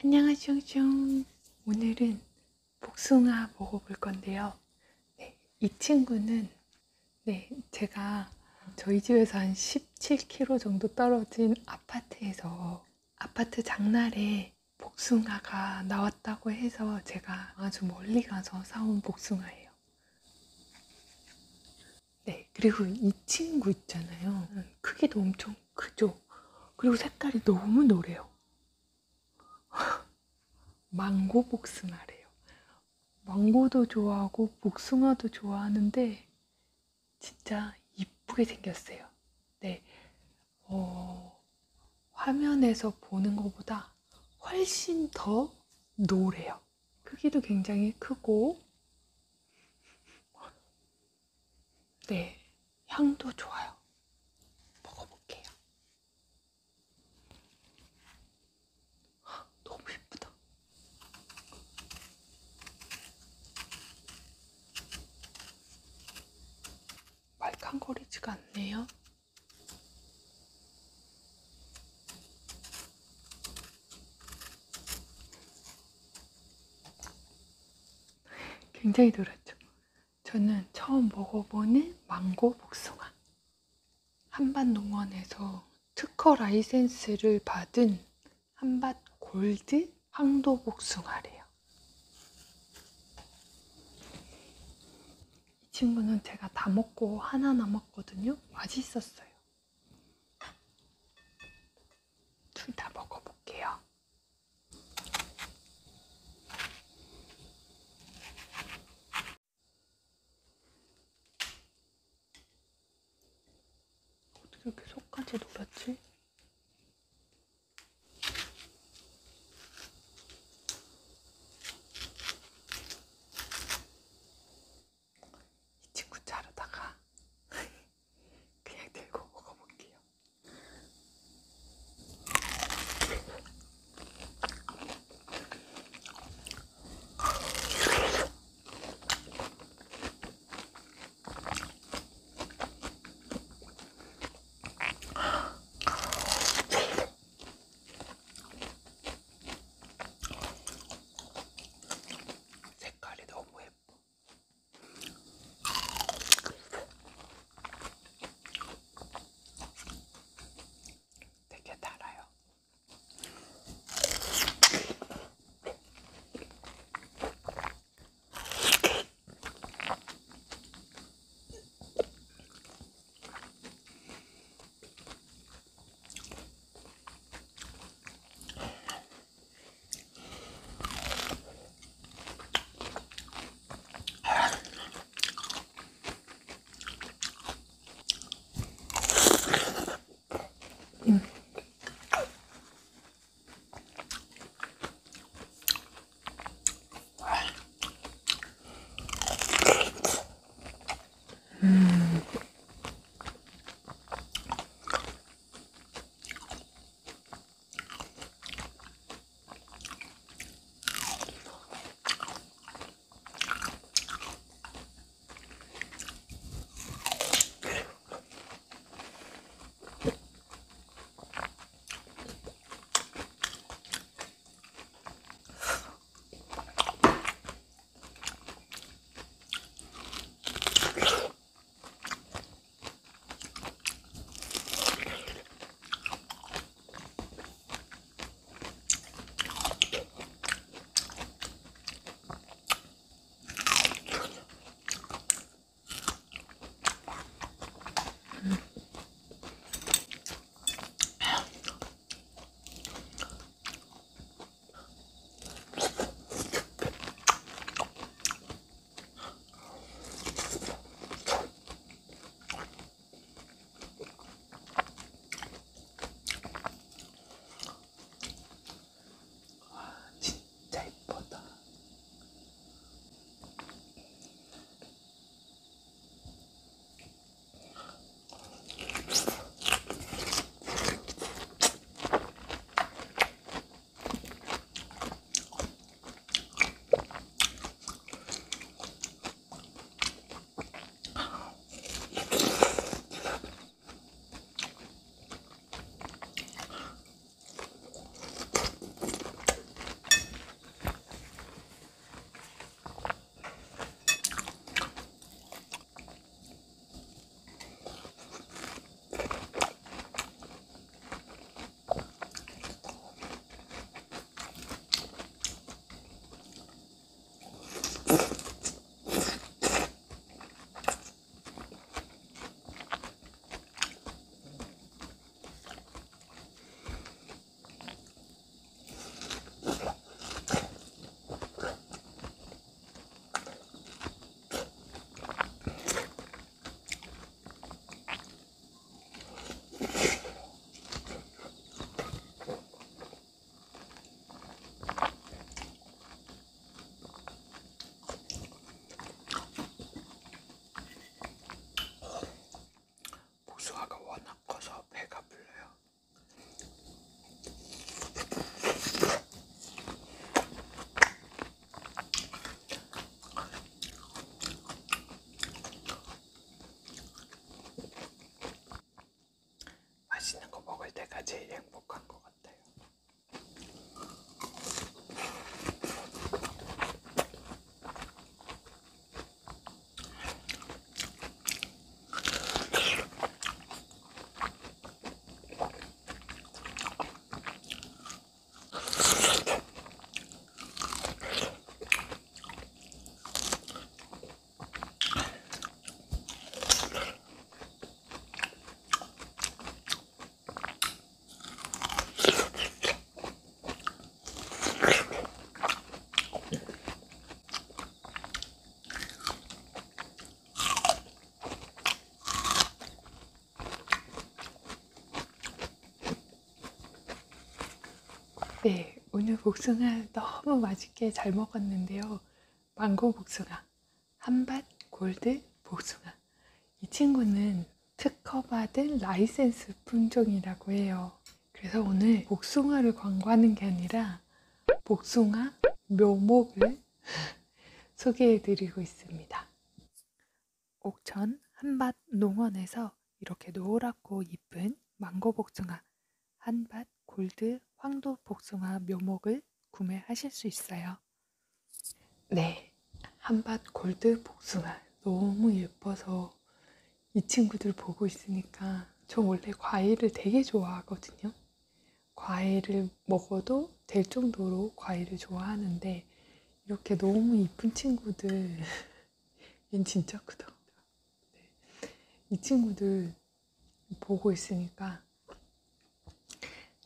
안녕하쇼쇼. 오늘은 복숭아 먹어볼 건데요. 네, 이 친구는 네, 제가 저희 집에서 한 17km 정도 떨어진 아파트에서 아파트 장날에 복숭아가 나왔다고 해서 제가 아주 멀리 가서 사온 복숭아예요. 네, 그리고 이 친구 있잖아요. 크기도 엄청 크죠? 그리고 색깔이 너무 노래요. 망고 복숭아래요. 망고도 좋아하고 복숭아도 좋아하는데 진짜 이쁘게 생겼어요. 네, 어, 화면에서 보는 것보다 훨씬 더 노래요. 크기도 굉장히 크고, 네, 향도 좋아요. 너무 예쁘다. 말캉거리지가 않네요. 굉장히 노랗죠. 저는 처음 먹어보는 망고 복숭아. 한밭 농원에서 특허 라이센스를 받은 한밭 골드 황도 복숭아래요. 이 친구는 제가 다 먹고 하나 남았거든요. 맛있었어요. 둘 다 먹어볼게요. 어떻게 이렇게 속까지 노랗지? 제 행복. 오늘 복숭아 너무 맛있게 잘 먹었는데요. 망고 복숭아, 한밭 골드 복숭아. 이 친구는 특허받은 라이센스 품종이라고 해요. 그래서 오늘 복숭아를 광고하는 게 아니라 복숭아 묘목을 소개해드리고 있습니다. 옥천 한밭 농원에서 이렇게 노랗고 이쁜 망고 복숭아, 한밭 골드 황도 복숭아 묘목을 구매하실 수 있어요. 네, 한밭 골드 복숭아 너무 예뻐서 이 친구들 보고 있으니까 저 원래 과일을 되게 좋아하거든요. 과일을 먹어도 될 정도로 과일을 좋아하는데 이렇게 너무 이쁜 친구들 얘는 진짜 크다. 네. 이 친구들 보고 있으니까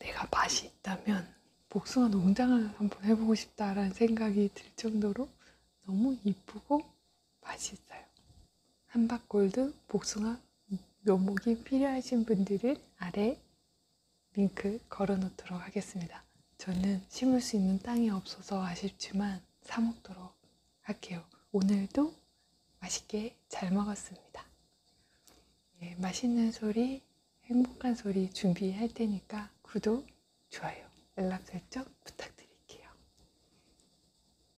내가 맛이 있다면 복숭아 농장을 한번 해보고 싶다라는 생각이 들 정도로 너무 이쁘고 맛있어요. 한박골드 복숭아 묘목이 필요하신 분들은 아래 링크 걸어 놓도록 하겠습니다. 저는 심을 수 있는 땅이 없어서 아쉽지만 사 먹도록 할게요. 오늘도 맛있게 잘 먹었습니다. 예, 맛있는 소리, 행복한 소리 준비할 테니까 구독, 좋아요, 알람 설정 부탁드립니다.